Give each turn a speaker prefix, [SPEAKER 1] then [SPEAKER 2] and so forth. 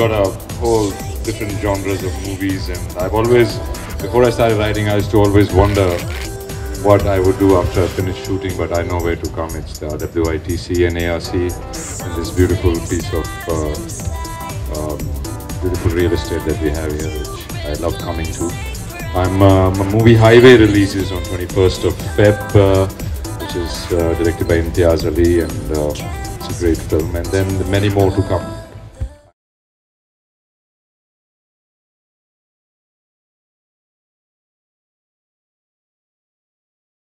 [SPEAKER 1] got a whole different genres of movies, and I've always, before I started writing, I used to always wonder what I would do after I finished shooting, but I know where to come. It's the WITC and ARC, and this beautiful piece of uh, um, beautiful real estate that we have here, which I love coming to. I'm uh, my movie Highway releases on 21st of Feb, uh, which is uh, directed by Imtiaz Ali, and uh, it's a great film, and then many more to come.